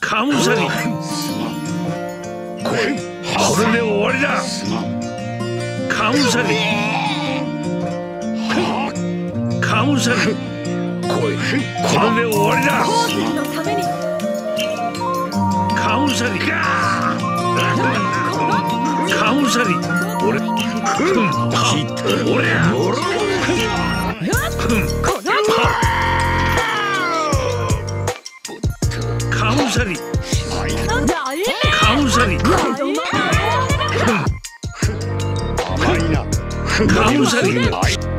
カムサリこれで終わりだ。カムサリカムサリこれで終わりだ。カムサリカムサリ俺俺カムサリダイカムサリカムサリ